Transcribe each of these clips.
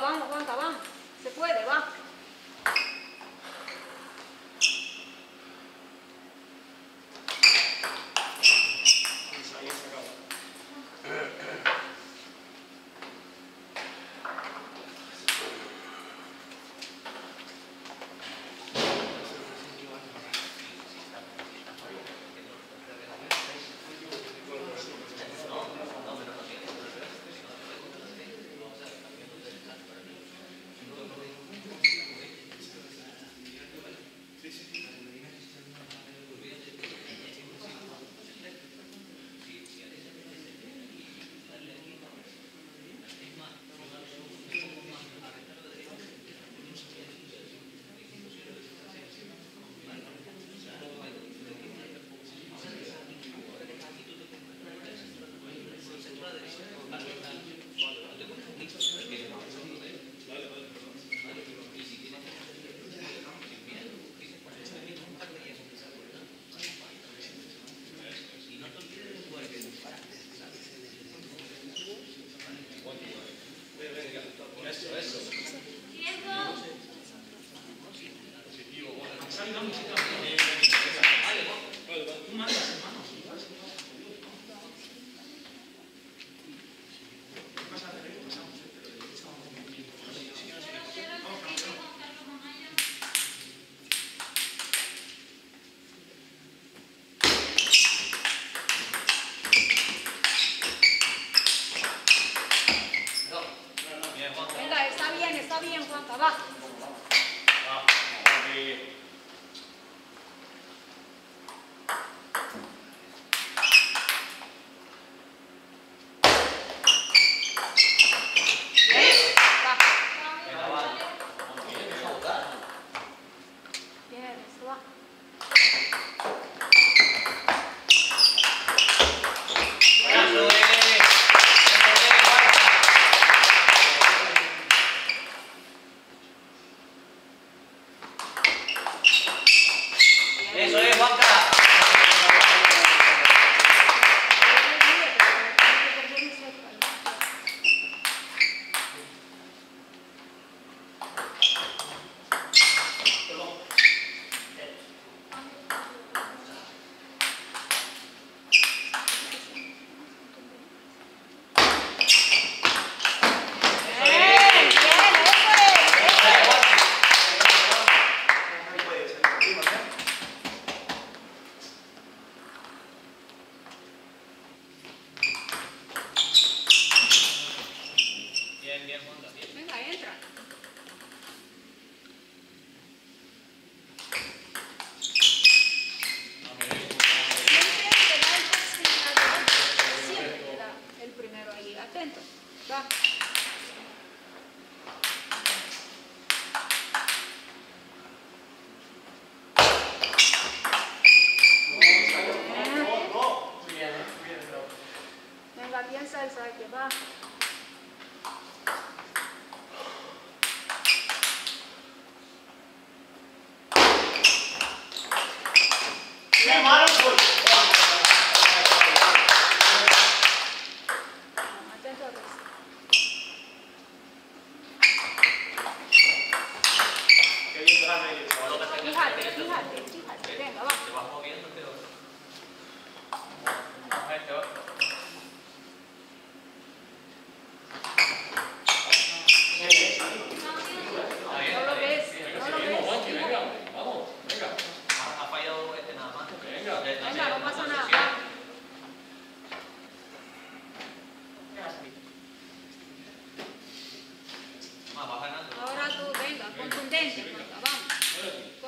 vamos, Juanca, vamos. Se puede, va.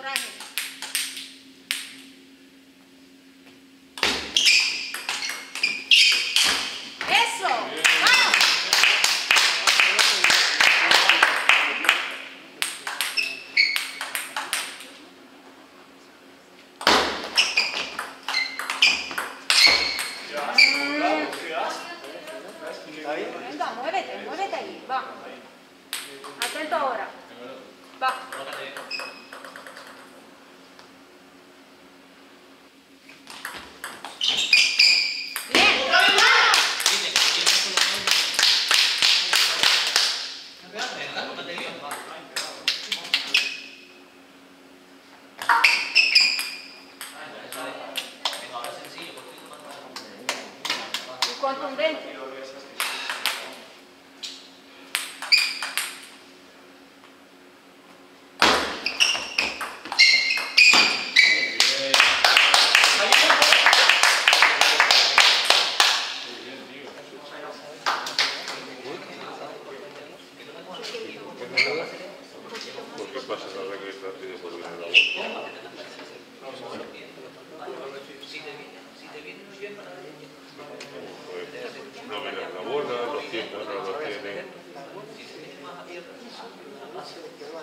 आहे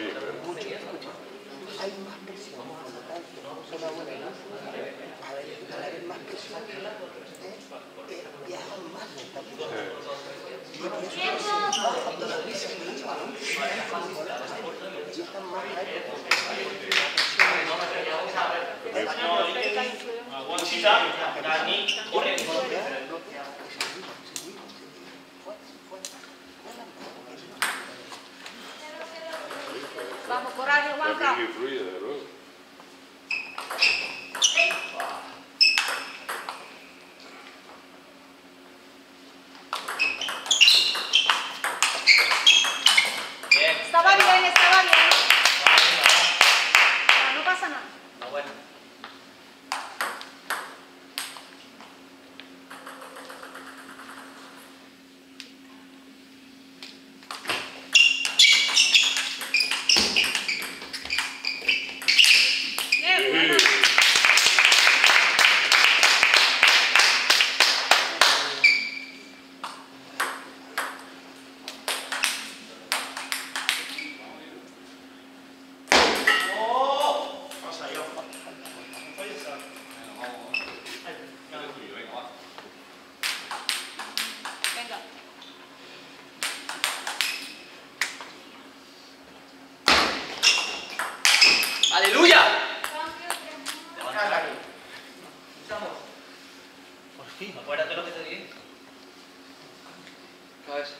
bien, Hay más Every Hebrew, Opposed?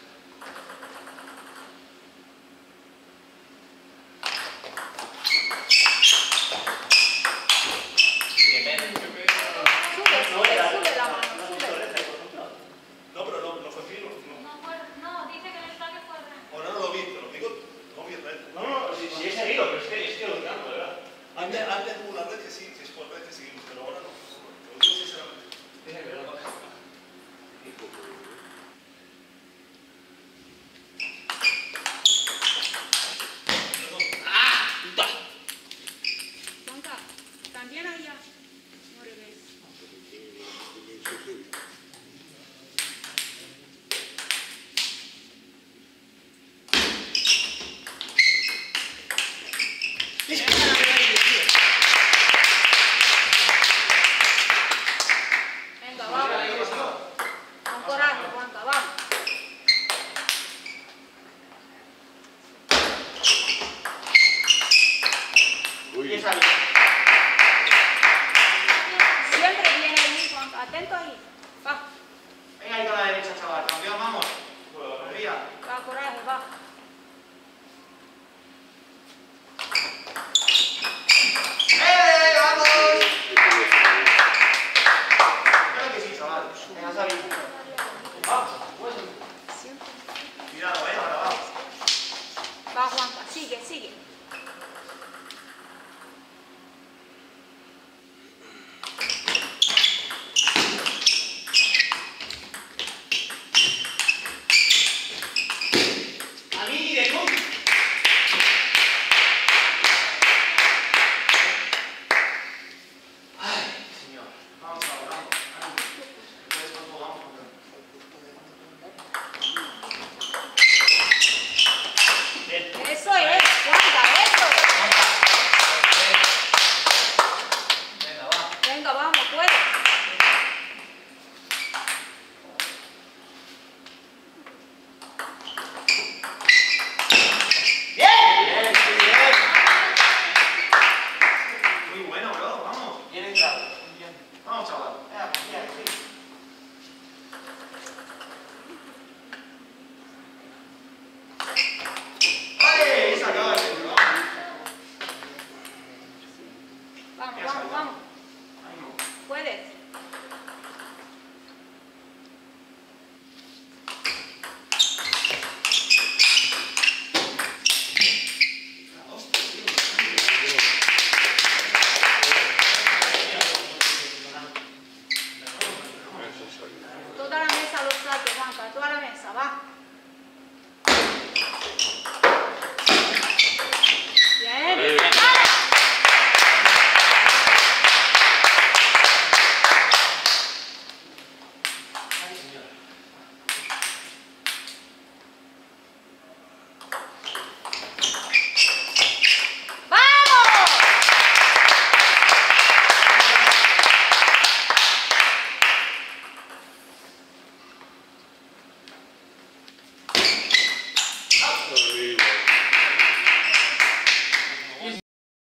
Venga, Sabi. Vamos, hueso. Cuidado, eh, ahora vamos. Va, Juanpa, sigue, sigue. programa, pues.